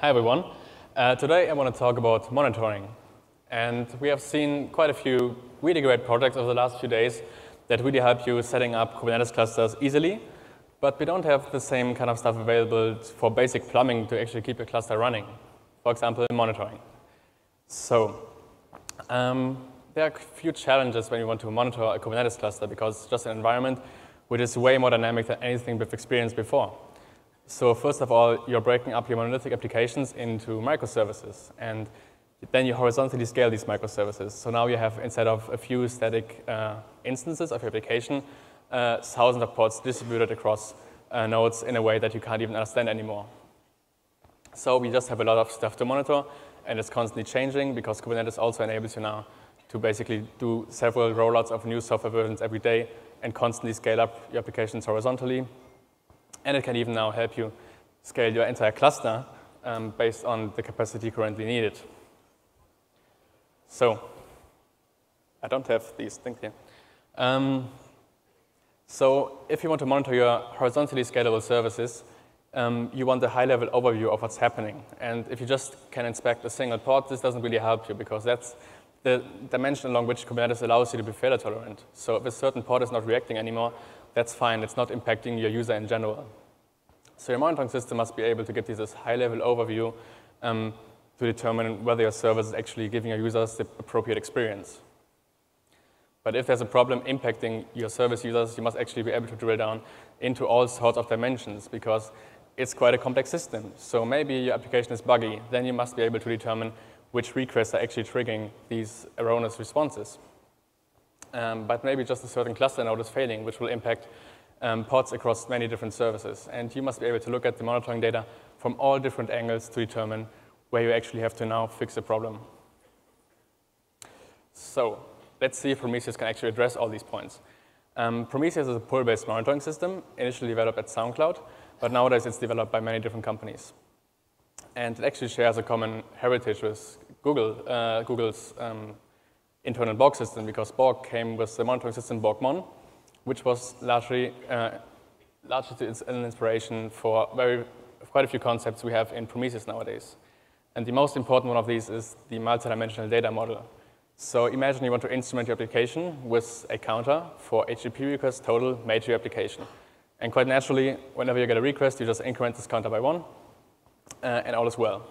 Hi, everyone. Uh, today I want to talk about monitoring. And we have seen quite a few really great projects over the last few days that really help you setting up Kubernetes clusters easily. But we don't have the same kind of stuff available for basic plumbing to actually keep your cluster running. For example, monitoring. So um, there are a few challenges when you want to monitor a Kubernetes cluster because it's just an environment which is way more dynamic than anything we've experienced before. So first of all, you're breaking up your monolithic applications into microservices, and then you horizontally scale these microservices. So now you have, instead of a few static uh, instances of your application, uh, thousands of pods distributed across uh, nodes in a way that you can't even understand anymore. So we just have a lot of stuff to monitor, and it's constantly changing because Kubernetes also enables you now to basically do several rollouts of new software versions every day and constantly scale up your applications horizontally and it can even now help you scale your entire cluster um, based on the capacity currently needed. So I don't have these things here. Um, so if you want to monitor your horizontally scalable services, um, you want a high-level overview of what's happening. And if you just can inspect a single pod, this doesn't really help you because that's the dimension along which Kubernetes allows you to be failure tolerant. So if a certain pod is not reacting anymore, that's fine. It's not impacting your user in general. So your monitoring system must be able to you this high-level overview um, to determine whether your service is actually giving your users the appropriate experience. But if there's a problem impacting your service users, you must actually be able to drill down into all sorts of dimensions because it's quite a complex system. So maybe your application is buggy. Then you must be able to determine which requests are actually triggering these erroneous responses. Um, but maybe just a certain cluster node is failing, which will impact um, pods across many different services. And you must be able to look at the monitoring data from all different angles to determine where you actually have to now fix the problem. So let's see if Prometheus can actually address all these points. Um, Prometheus is a pull-based monitoring system, initially developed at SoundCloud, but nowadays it's developed by many different companies. And it actually shares a common heritage with Google, uh, Google's um, internal Borg system, because Borg came with the monitoring system BorgMon, which was largely, uh, largely an inspiration for very, quite a few concepts we have in Prometheus nowadays. And the most important one of these is the multidimensional data model. So imagine you want to instrument your application with a counter for HTTP requests total major application. And quite naturally, whenever you get a request, you just increment this counter by one, uh, and all is well.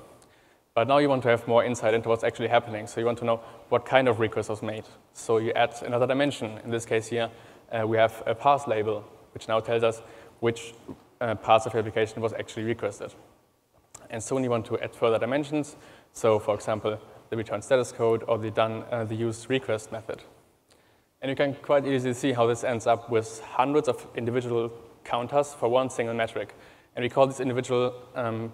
But now you want to have more insight into what's actually happening. So you want to know what kind of request was made. So you add another dimension. In this case here, uh, we have a path label, which now tells us which uh, parts of the application was actually requested. And soon you want to add further dimensions. So for example, the return status code or the done uh, the use request method. And you can quite easily see how this ends up with hundreds of individual counters for one single metric. And we call these individual um,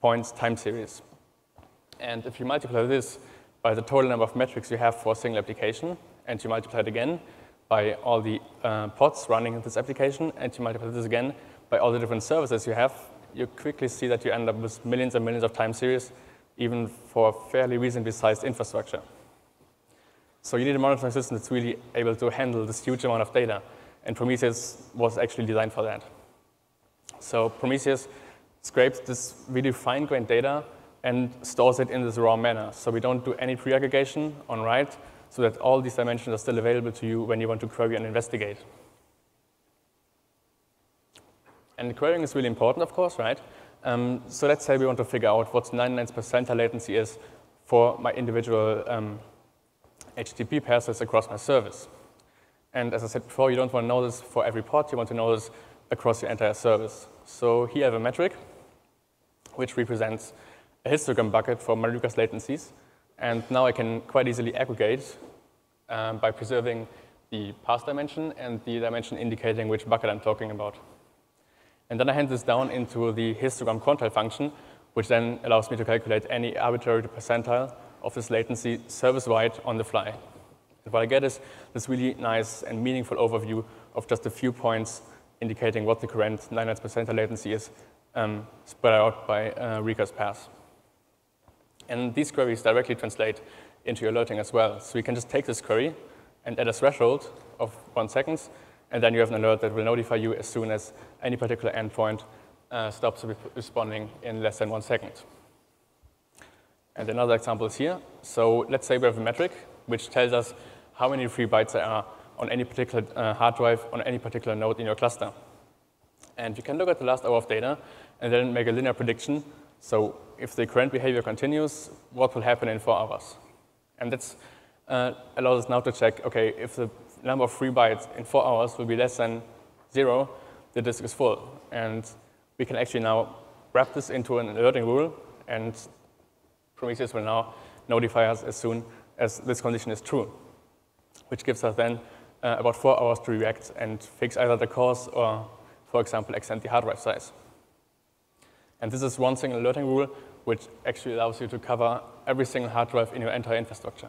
points time series. And if you multiply this by the total number of metrics you have for a single application, and you multiply it again by all the uh, pods running in this application, and you multiply this again by all the different services you have, you quickly see that you end up with millions and millions of time series, even for a fairly reasonably sized infrastructure. So you need a monitoring system that's really able to handle this huge amount of data, and Prometheus was actually designed for that. So Prometheus scrapes this really fine-grained data and stores it in this raw manner. So we don't do any pre-aggregation on write so that all these dimensions are still available to you when you want to query and investigate. And querying is really important, of course, right? Um, so let's say we want to figure out what 99th percentile latency is for my individual um, HTTP passes across my service. And as I said before, you don't want to know this for every pod. you want to know this across your entire service. So here I have a metric which represents a histogram bucket for my latencies. And now I can quite easily aggregate um, by preserving the path dimension and the dimension indicating which bucket I'm talking about. And then I hand this down into the histogram quantile function, which then allows me to calculate any arbitrary percentile of this latency service-wide on the fly. And what I get is this really nice and meaningful overview of just a few points indicating what the current 99th percentile latency is um, spread out by uh, request path. And these queries directly translate into your alerting as well. So you can just take this query and add a threshold of one second, and then you have an alert that will notify you as soon as any particular endpoint uh, stops responding in less than one second. And another example is here. So let's say we have a metric which tells us how many free bytes there are on any particular uh, hard drive on any particular node in your cluster. And you can look at the last hour of data and then make a linear prediction. So if the current behavior continues, what will happen in four hours? And that uh, allows us now to check, OK, if the number of free bytes in four hours will be less than zero, the disk is full. And we can actually now wrap this into an alerting rule, and Prometheus will now notify us as soon as this condition is true, which gives us then uh, about four hours to react and fix either the cause or, for example, extend the hard drive size. And this is one single alerting rule, which actually allows you to cover every single hard drive in your entire infrastructure.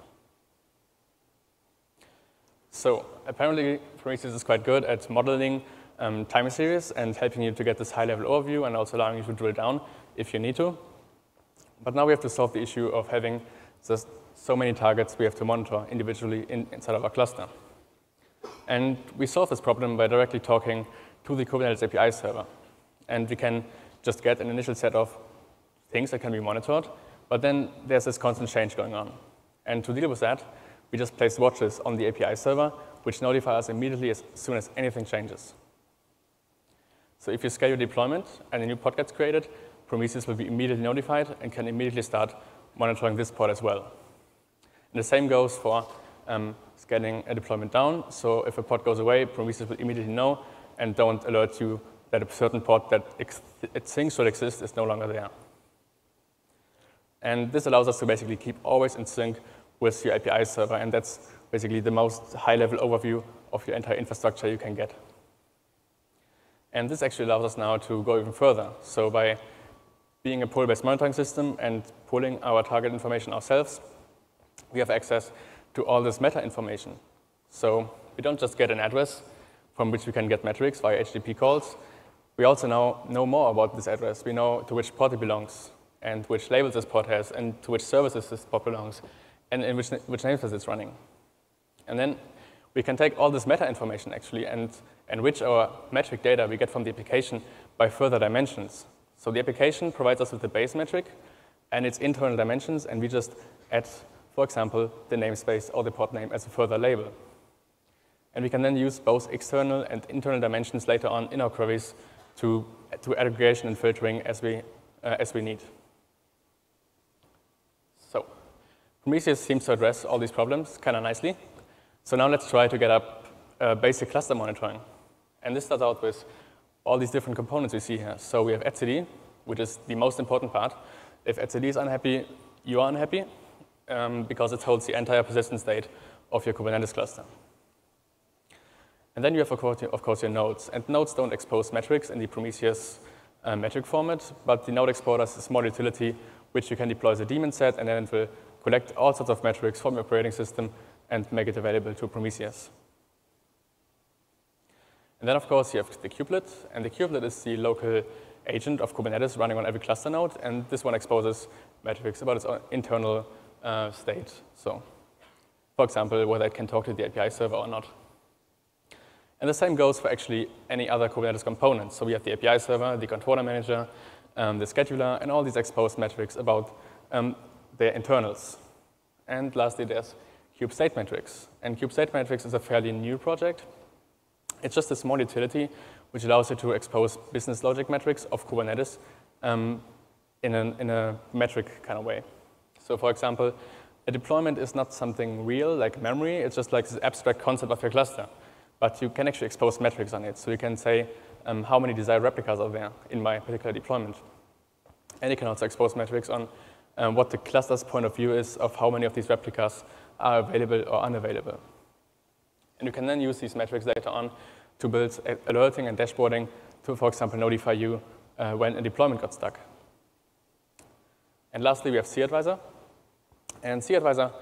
So apparently, Prometheus is quite good at modeling um, time series and helping you to get this high-level overview and also allowing you to drill down if you need to. But now we have to solve the issue of having just so many targets we have to monitor individually in, inside of our cluster. And we solve this problem by directly talking to the Kubernetes API server. And we can just get an initial set of things that can be monitored, but then there's this constant change going on. And to deal with that, we just place watches on the API server, which notify us immediately as soon as anything changes. So if you schedule deployment and a new pod gets created, Prometheus will be immediately notified and can immediately start monitoring this pod as well. And the same goes for um, scanning a deployment down. So if a pod goes away, Prometheus will immediately know and don't alert you that a certain pod that it thinks should exist is no longer there. And this allows us to basically keep always in sync with your API server, and that's basically the most high-level overview of your entire infrastructure you can get. And this actually allows us now to go even further. So by being a pull-based monitoring system and pulling our target information ourselves, we have access to all this meta information. So we don't just get an address from which we can get metrics via HTTP calls. We also now know more about this address. We know to which pod it belongs and which labels this pod has and to which services this pod belongs and in which, which namespace it's running. And then we can take all this meta information actually and enrich our metric data we get from the application by further dimensions. So the application provides us with the base metric and its internal dimensions, and we just add, for example, the namespace or the pod name as a further label. And we can then use both external and internal dimensions later on in our queries to, to aggregation and filtering as we, uh, as we need. So Prometheus seems to address all these problems kind of nicely. So now let's try to get up uh, basic cluster monitoring. And this starts out with all these different components we see here. So we have etcd, which is the most important part. If etcd is unhappy, you are unhappy um, because it holds the entire persistent state of your Kubernetes cluster. And then you have, of course, of course, your nodes. And nodes don't expose metrics in the Prometheus uh, metric format, but the node exporter is a small utility which you can deploy as a daemon set, and then it will collect all sorts of metrics from your operating system and make it available to Prometheus. And then, of course, you have the kubelet, and the kubelet is the local agent of Kubernetes running on every cluster node, and this one exposes metrics about its internal uh, state. So, for example, whether it can talk to the API server or not. And the same goes for actually any other Kubernetes components. So we have the API server, the controller manager, um, the scheduler, and all these exposed metrics about um, their internals. And lastly, there's Kube State Metrics. And Kube State Metrics is a fairly new project. It's just a small utility which allows you to expose business logic metrics of Kubernetes um, in, an, in a metric kind of way. So for example, a deployment is not something real like memory, it's just like this abstract concept of your cluster. But you can actually expose metrics on it. So you can say um, how many desired replicas are there in my particular deployment. And you can also expose metrics on um, what the cluster's point of view is of how many of these replicas are available or unavailable. And you can then use these metrics later on to build alerting and dashboarding to, for example, notify you uh, when a deployment got stuck. And lastly, we have cAdvisor. And cAdvisor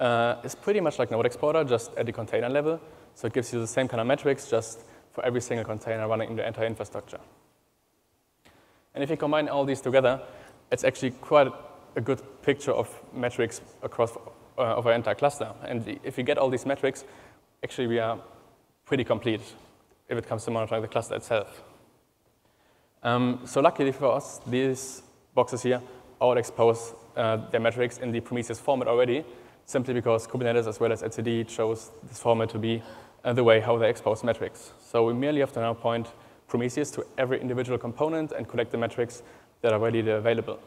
uh, is pretty much like Node Exporter, just at the container level. So it gives you the same kind of metrics, just for every single container running in the entire infrastructure. And if you combine all these together, it's actually quite a good picture of metrics across uh, of our entire cluster. And if you get all these metrics, actually we are pretty complete if it comes to monitoring the cluster itself. Um, so luckily for us, these boxes here all expose uh, their metrics in the Prometheus format already, simply because Kubernetes as well as etcd chose this format to be uh, the way how they expose metrics. So we merely have to now point Prometheus to every individual component and collect the metrics that are readily available.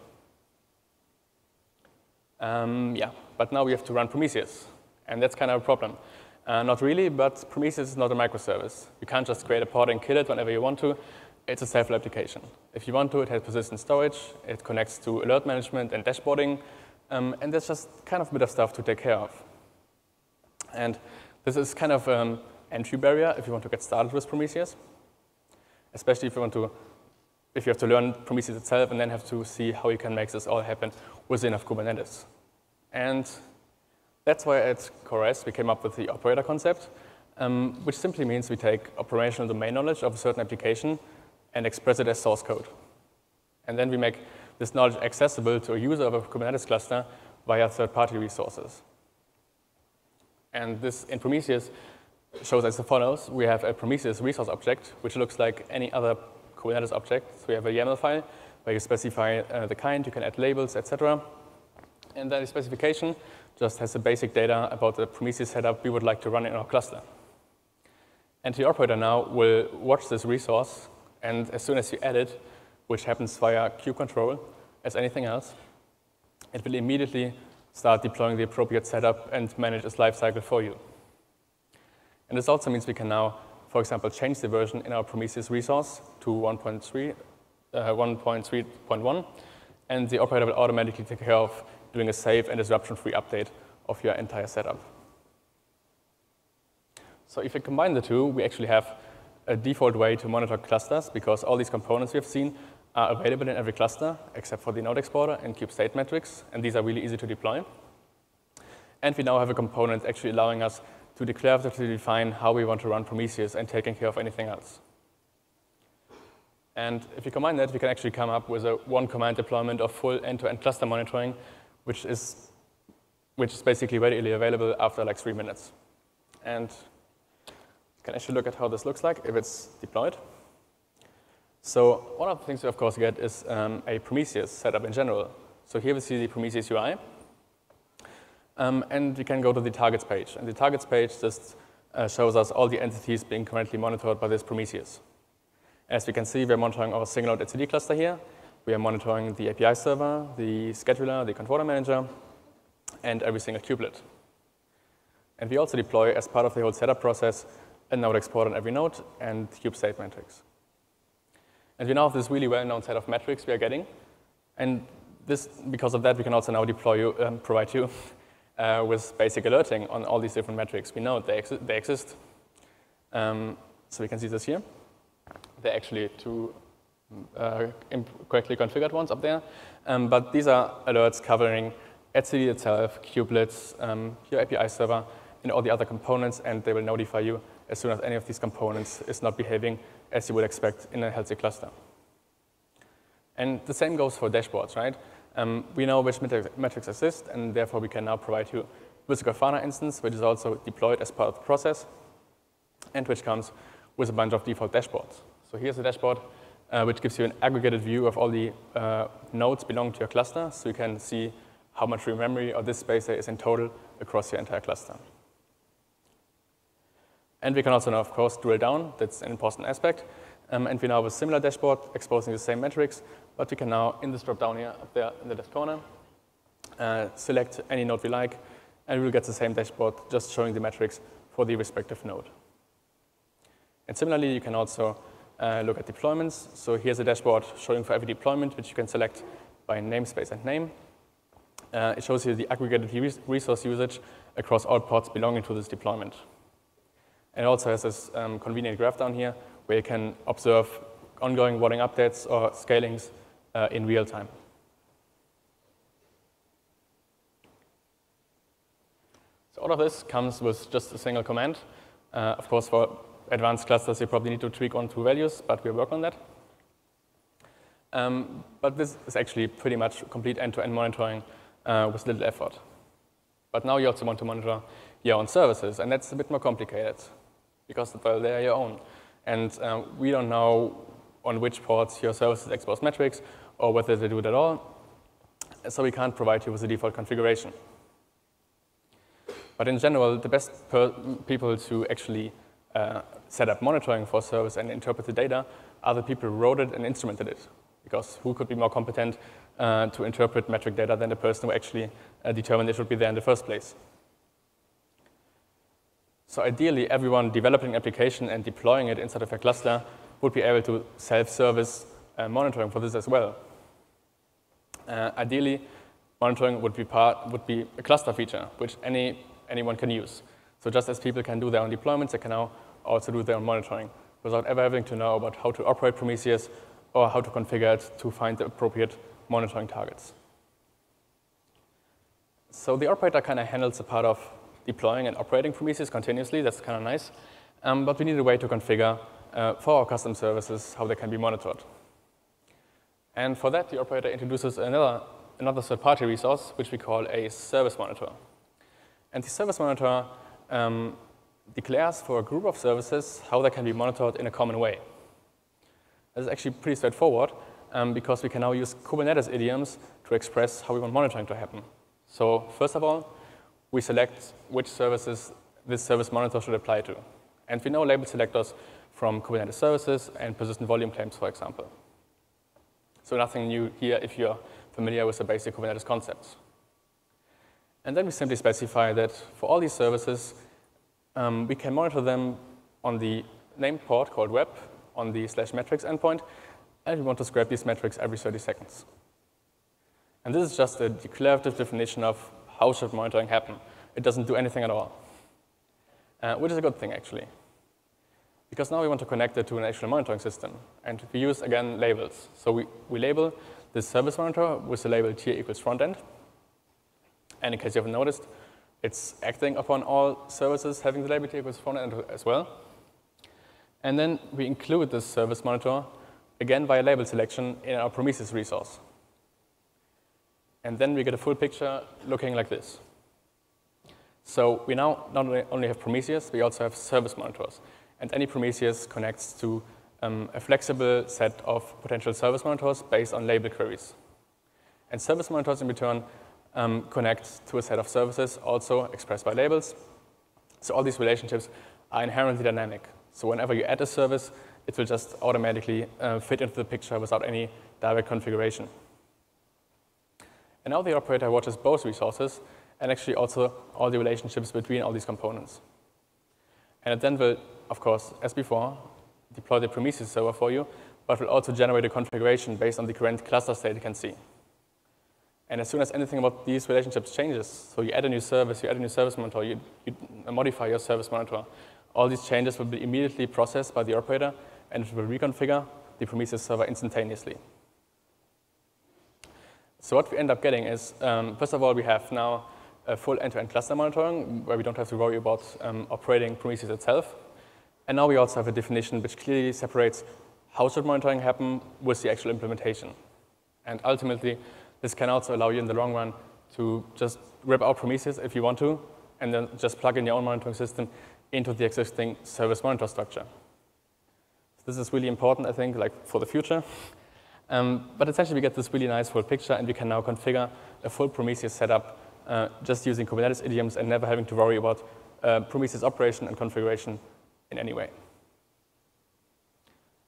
Um, yeah, but now we have to run Prometheus, and that's kind of a problem. Uh, not really, but Prometheus is not a microservice. You can't just create a pod and kill it whenever you want to. It's a stateful application. If you want to, it has persistent storage, it connects to alert management and dashboarding, um, and there's just kind of a bit of stuff to take care of. And this is kind of an um, entry barrier if you want to get started with Prometheus, especially if you want to, if you have to learn Prometheus itself and then have to see how you can make this all happen within of Kubernetes. And that's why at CoreOS we came up with the operator concept, um, which simply means we take operational domain knowledge of a certain application and express it as source code. And then we make this knowledge accessible to a user of a Kubernetes cluster via third-party resources. And this in Prometheus shows as the follows. We have a Prometheus resource object, which looks like any other Kubernetes object. So we have a YAML file where you specify uh, the kind, you can add labels, etc. And then the specification just has the basic data about the Prometheus setup we would like to run in our cluster. And the operator now will watch this resource, and as soon as you add it, which happens via kubectl, as anything else, it will immediately start deploying the appropriate setup and manage its lifecycle for you. And this also means we can now, for example, change the version in our Prometheus resource to 1.3 uh, 1.3.1, and the operator will automatically take care of doing a safe and disruption-free update of your entire setup. So if we combine the two, we actually have a default way to monitor clusters because all these components we have seen are available in every cluster except for the node exporter and kube state metrics, and these are really easy to deploy. And we now have a component actually allowing us to declaratively define how we want to run Prometheus and taking care of anything else. And if you combine that, we can actually come up with a one-command deployment of full end-to-end -end cluster monitoring, which is, which is basically readily available after like three minutes. And you can actually look at how this looks like if it's deployed. So one of the things we, of course, get is um, a Prometheus setup in general. So here we see the Prometheus UI. Um, and we can go to the targets page. And the targets page just uh, shows us all the entities being currently monitored by this Prometheus. As we can see, we're monitoring our single node etcd cluster here. We are monitoring the API server, the scheduler, the controller manager, and every single kubelet. And we also deploy, as part of the whole setup process, a node export on every node and kube state metrics. And we now have this really well-known set of metrics we are getting. And this, because of that, we can also now deploy you, um, provide you uh, with basic alerting on all these different metrics. We know they, exi they exist. Um, so we can see this here. They're actually two uh, correctly configured ones up there. Um, but these are alerts covering etcd itself, kubelets, um, your API server, and all the other components, and they will notify you as soon as any of these components is not behaving as you would expect in a healthy cluster. And the same goes for dashboards, right? Um, we know which metrics exist, and therefore we can now provide you with a Grafana instance, which is also deployed as part of the process, and which comes with a bunch of default dashboards. So here's a dashboard uh, which gives you an aggregated view of all the uh, nodes belonging to your cluster, so you can see how much free memory or disk space there is in total across your entire cluster. And we can also now, of course, drill down. That's an important aspect. Um, and we now have a similar dashboard exposing the same metrics, but we can now, in this drop down here, up there in the left corner, uh, select any node we like, and we'll get the same dashboard just showing the metrics for the respective node. And similarly, you can also uh, look at deployments. So here's a dashboard showing for every deployment, which you can select by namespace and name. Uh, it shows you the aggregated resource usage across all pods belonging to this deployment. And it also has this um, convenient graph down here where you can observe ongoing rolling updates or scalings uh, in real time. So all of this comes with just a single command. Uh, of course, for advanced clusters, you probably need to tweak on two values, but we'll work on that. Um, but this is actually pretty much complete end-to-end -end monitoring uh, with little effort. But now you also want to monitor your own services, and that's a bit more complicated because well, they are your own. And um, we don't know on which ports your services expose metrics or whether they do it at all. so we can't provide you with the default configuration. But in general, the best people to actually uh, set up monitoring for service and interpret the data are the people who wrote it and instrumented it. Because who could be more competent uh, to interpret metric data than the person who actually uh, determined it should be there in the first place? So ideally, everyone developing an application and deploying it inside of a cluster would be able to self-service uh, monitoring for this as well. Uh, ideally, monitoring would be, part, would be a cluster feature, which any, anyone can use. So just as people can do their own deployments, they can now also do their own monitoring without ever having to know about how to operate Prometheus or how to configure it to find the appropriate monitoring targets. So the operator kind of handles the part of deploying and operating Prometheus continuously. That's kind of nice. Um, but we need a way to configure uh, for our custom services how they can be monitored. And for that, the operator introduces another, another third-party resource, which we call a service monitor. And the service monitor um, declares for a group of services how they can be monitored in a common way. This is actually pretty straightforward um, because we can now use Kubernetes idioms to express how we want monitoring to happen. So first of all, we select which services this service monitor should apply to. And we know label selectors from Kubernetes services and persistent volume claims, for example. So nothing new here if you're familiar with the basic Kubernetes concepts. And then we simply specify that for all these services, um, we can monitor them on the named port called web on the slash metrics endpoint, and we want to scrap these metrics every 30 seconds. And this is just a declarative definition of how should monitoring happen. It doesn't do anything at all, uh, which is a good thing, actually. Because now we want to connect it to an actual monitoring system. And we use, again, labels. So we, we label this service monitor with the label tier equals front end. And in case you haven't noticed, it's acting upon all services having the label tier equals front end as well. And then we include this service monitor, again, via label selection in our Prometheus resource. And then we get a full picture looking like this. So we now not only have Prometheus, we also have service monitors. And any Prometheus connects to um, a flexible set of potential service monitors based on label queries. And service monitors in return um, connect to a set of services also expressed by labels. So all these relationships are inherently dynamic. So whenever you add a service, it will just automatically uh, fit into the picture without any direct configuration. And now the operator watches both resources and actually also all the relationships between all these components. And it then will, of course, as before, deploy the Prometheus server for you, but will also generate a configuration based on the current cluster state you can see. And as soon as anything about these relationships changes, so you add a new service, you add a new service monitor, you, you modify your service monitor, all these changes will be immediately processed by the operator, and it will reconfigure the Prometheus server instantaneously. So what we end up getting is, um, first of all, we have now a full end-to-end -end cluster monitoring where we don't have to worry about um, operating Prometheus itself. And now we also have a definition which clearly separates how should monitoring happen with the actual implementation. And ultimately, this can also allow you in the long run to just rip out Prometheus if you want to, and then just plug in your own monitoring system into the existing service monitor structure. So this is really important, I think, like for the future. Um, but essentially, we get this really nice full picture, and we can now configure a full Prometheus setup uh, just using Kubernetes idioms and never having to worry about uh, Prometheus operation and configuration in any way.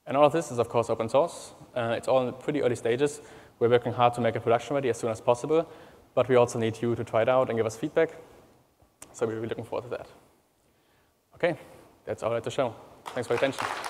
And all of this is, of course, open source. Uh, it's all in pretty early stages. We're working hard to make it production ready as soon as possible, but we also need you to try it out and give us feedback. So we're really looking forward to that. Okay, that's all I had to show. Thanks for your attention.